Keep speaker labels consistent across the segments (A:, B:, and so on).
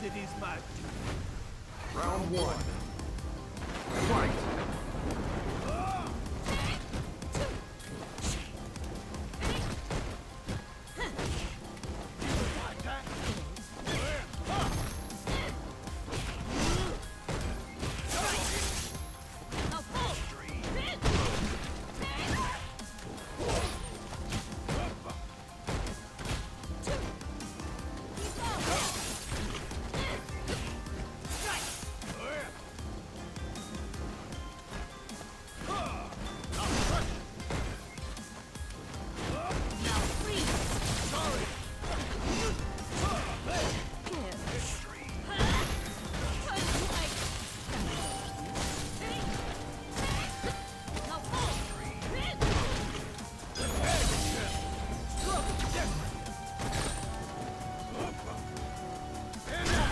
A: Because it is my duty.
B: Round one.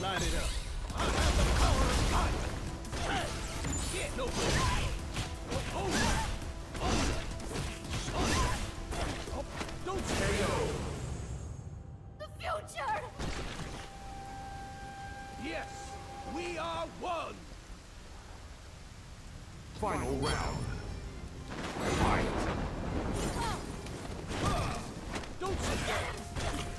A: Light it up. I have the power of God! Hey! Get no Oh! Oh! Oh! Oh! Don't
B: KO!
C: The future!
A: Yes! We are one!
B: Final round. Fight!
A: Don't sit down!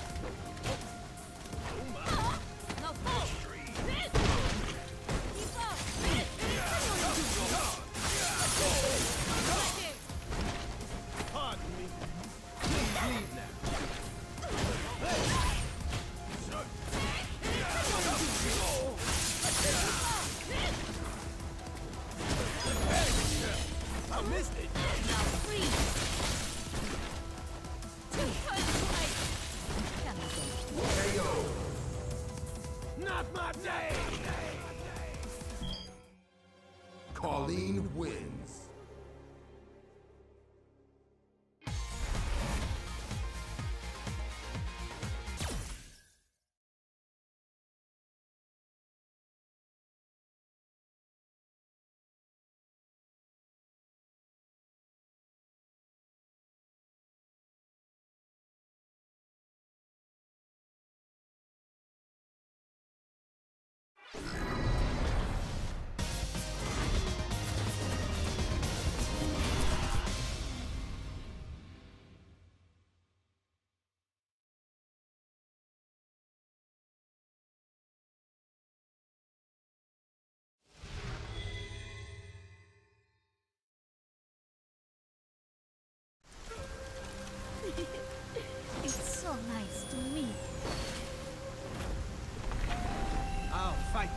B: Kolin wins.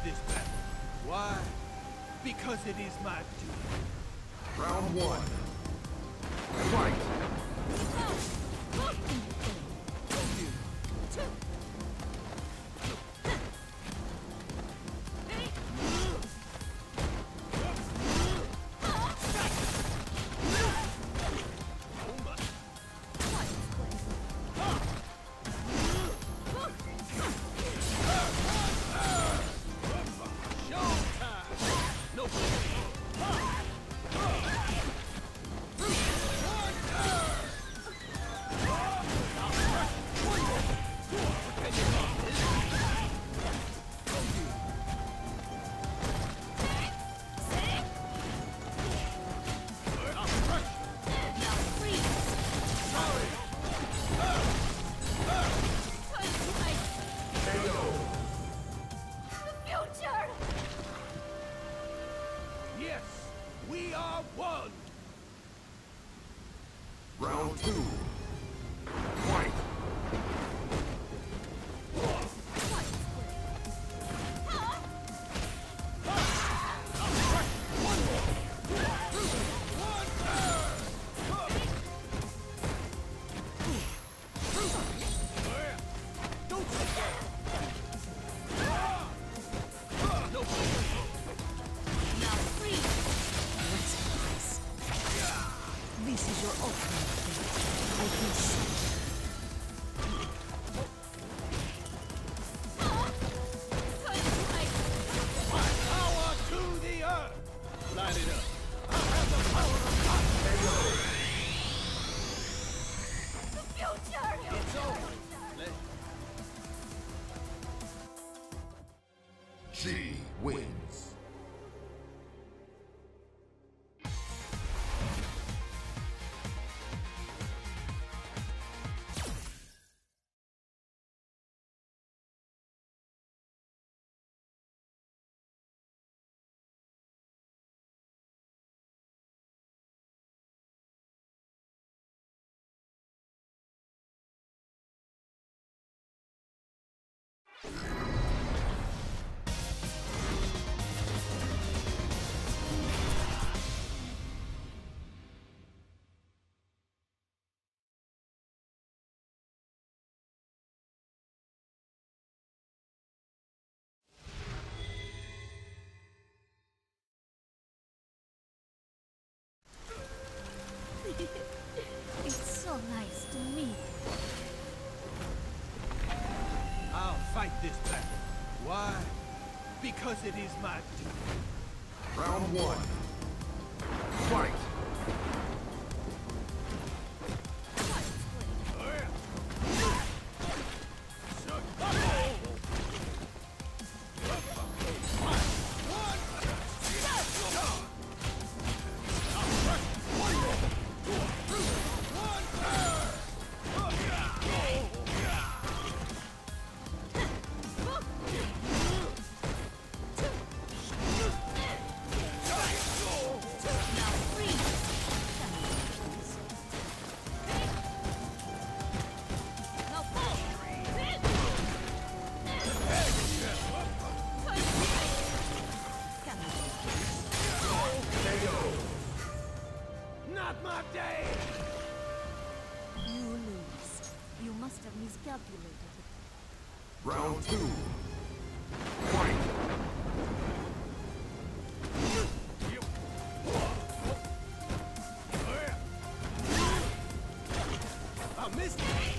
A: This battle. Why? Because it is my duty.
B: Round one. Fight!
A: Because it is my duty.
B: Round one. Fight!
A: not my day!
C: You lose. You must have miscalculated it.
B: Round two. Fight!
A: missed it.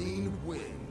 B: clean win.